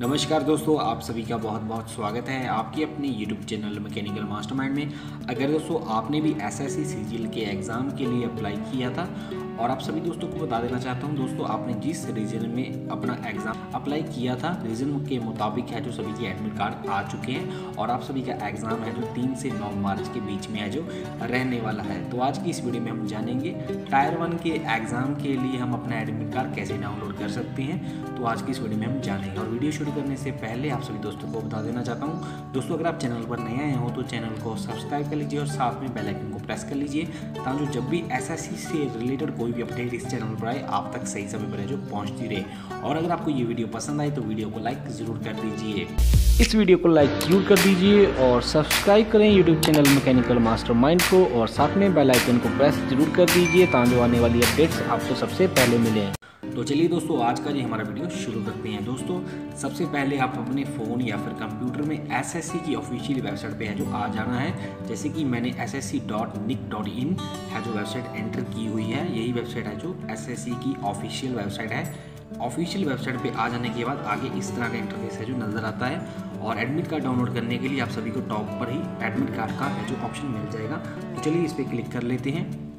नमस्कार दोस्तों, आप सभी का बहुत बहुत स्वागत है आपके अपने YouTube चैनल मैकेनिकल मास्टरमाइंड में। अगर दोस्तों, आपने भी एस एस सी के एग्ज़ाम के लिए अप्लाई किया था, और आप सभी दोस्तों को बता देना चाहता हूँ, दोस्तों, आपने जिस रीजन में अपना एग्ज़ाम अप्लाई किया था रीजन के मुताबिक है जो सभी के एडमिट कार्ड आ चुके हैं, और आप सभी का एग्ज़ाम है जो तीन से नौ मार्च के बीच में है, जो रहने वाला है। तो आज की इस वीडियो में हम जानेंगे टायर वन के एग्ज़ाम के लिए हम अपना एडमिट कार्ड कैसे डाउनलोड कर सकते हैं? तो आज की इस वीडियो में हम जानेंगे, और वीडियो शुरू करने से पहले आप सभी दोस्तों को बता देना चाहता हूँ। दोस्तों, अगर आप चैनल पर नए आए हो तो चैनल को सब्सक्राइब कर लीजिए और साथ में बेल आइकन को प्रेस कर लीजिए, ताकि जब भी एसएससी से रिलेटेड कोई भी अपडेट इस चैनल पर आए, आप तक सही समय पर जो पहुँचती रहे। और अगर आपको ये वीडियो पसंद आए तो वीडियो को लाइक ज़रूर कर दीजिए। इस वीडियो को लाइक ज़रूर कर दीजिए और सब्सक्राइब करें यूट्यूब चैनल मैकेनिकल मास्टरमाइंड को, और साथ में बेल आइकन को प्रेस ज़रूर कर दीजिए, ताकि आने वाली अपडेट्स आपको सबसे पहले मिलें। तो चलिए दोस्तों, आज का ये हमारा वीडियो शुरू करते हैं। दोस्तों, सबसे पहले आप अपने फ़ोन या फिर कंप्यूटर में एसएससी की ऑफिशियल वेबसाइट पे है जो आ जाना है। जैसे कि मैंने S S C dot nic dot in है जो वेबसाइट एंटर की हुई है। यही वेबसाइट है जो एसएससी की ऑफिशियल वेबसाइट है। ऑफिशियल वेबसाइट पे आ जाने के बाद आगे इस तरह का इंटरफेस है जो नज़र आता है। और एडमिट कार्ड डाउनलोड करने के लिए आप सभी को टॉप पर ही एडमिट कार्ड का है जो ऑप्शन मिल जाएगा। तो चलिए इस पर क्लिक कर लेते हैं।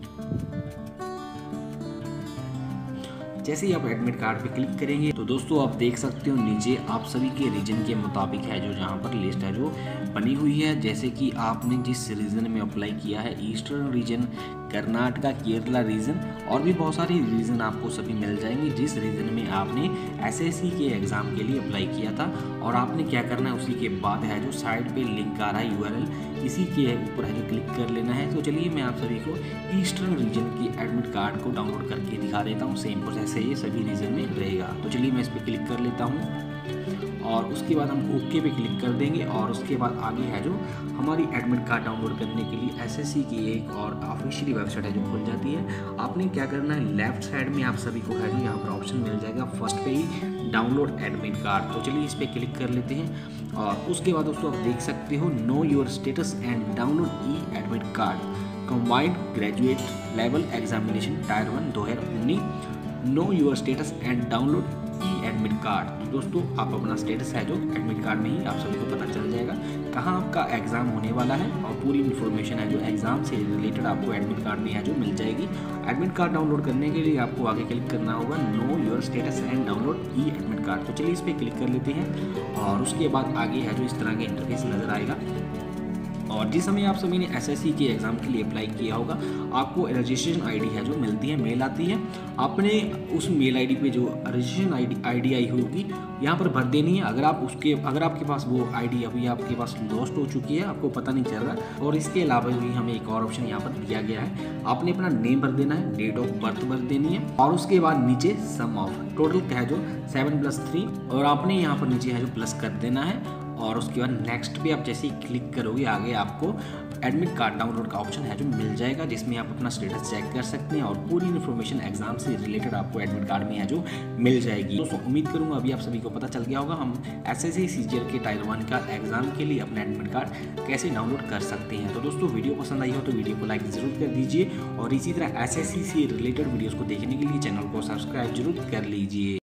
जैसे ही आप एडमिट कार्ड पे क्लिक करेंगे तो दोस्तों आप देख सकते हो नीचे आप सभी के रीजन के मुताबिक है जो जहाँ पर लिस्ट है, जो बनी हुई है। जैसे कि आपने जिस रीजन में अप्लाई किया है eastern region Karnataka, Kerala region और भी बहुत सारी रीजन आपको सभी मिल जाएँगे, जिस रीजन में आपने एसएससी के एग्ज़ाम के लिए अप्लाई किया था और आपने क्या करना है, उसी के बाद है जो साइड पे लिंक आ रहा है यू इसी के ऊपर है क्लिक कर लेना है। तो चलिए मैं आप सभी को ईस्टर्न रीजन की एडमिट कार्ड को डाउनलोड करके दिखा देता हूँ सेम प्रोसेस है, ये सभी रीजन में रहेगा। तो चलिए मैं इस पर क्लिक कर लेता हूँ। और उसके बाद हम ओके पे क्लिक कर देंगे और उसके बाद आगे है जो हमारी एडमिट कार्ड डाउनलोड करने के लिए एसएससी की एक और ऑफिशियली वेबसाइट है जो खुल जाती है। आपने क्या करना है? लेफ़्ट साइड में आप सभी को है जो यहाँ पर ऑप्शन मिल जाएगा फ़र्स्ट पे ही डाउनलोड एडमिट कार्ड तो चलिए इस पर क्लिक कर लेते हैं और उसके बाद दोस्तों आप देख सकते हो know your status and download e admit card combined graduate level examination tier one दो हज़ार उन्नीस। Know your status and download admit card तो दोस्तों, आप अपना स्टेटस है जो एडमिट कार्ड में ही आप सभी को पता चल जाएगा कहाँ आपका एग्ज़ाम होने वाला है और पूरी इन्फॉर्मेशन है जो एग्ज़ाम से रिलेटेड आपको एडमिट कार्ड में है जो मिल जाएगी। एडमिट कार्ड डाउनलोड करने के लिए आपको आगे क्लिक करना होगा know your status and download e admit card तो चलिए इस पर क्लिक कर लेते हैं और उसके बाद आगे है जो इस तरह के इंटरफेस नज़र आएगा। और जिस समय आप सभी ने एसएससी के एग्ज़ाम के लिए अप्लाई किया होगा, आपको रजिस्ट्रेशन आईडी है जो मिलती है मेल आती है। आपने उस मेल आईडी पे जो रजिस्ट्रेशन आईडी आईडी आई होगी, यहाँ पर भर देनी है। अगर आप उसके, अगर आपके पास वो आईडी अभी आपके पास लॉस्ट हो चुकी है, आपको पता नहीं चल रहा और इसके अलावा भी हमें एक और ऑप्शन यहाँ पर दिया गया है। आपने अपना नेम भर देना है डेट ऑफ़ बर्थ भर देनी है, और उसके बाद नीचे सम ऑफ़ टोटल है जो सेवन प्लस थ्री और आपने यहाँ पर नीचे है जो प्लस कर देना है। और उसके बाद नेक्स्ट पे आप जैसे ही क्लिक करोगे, आगे आपको एडमिट कार्ड डाउनलोड का ऑप्शन है जो मिल जाएगा, जिसमें आप अपना स्टेटस चेक कर सकते हैं और पूरी इन्फॉर्मेशन एग्ज़ाम से रिलेटेड आपको एडमिट कार्ड में है जो मिल जाएगी। दोस्तों, उम्मीद करूँगा अभी आप सभी को पता चल गया होगा, हम एस एस सी जी के टाइल वन का एग्ज़ाम के लिए अपना एडमिट कार्ड कैसे डाउनलोड कर सकते हैं। तो दोस्तों वीडियो पसंद आई हो तो वीडियो को लाइक ज़रूर कर दीजिए और इसी तरह एस से रिलेटेड वीडियोज़ को देखने के लिए चैनल को सब्सक्राइब ज़रूर कर लीजिए।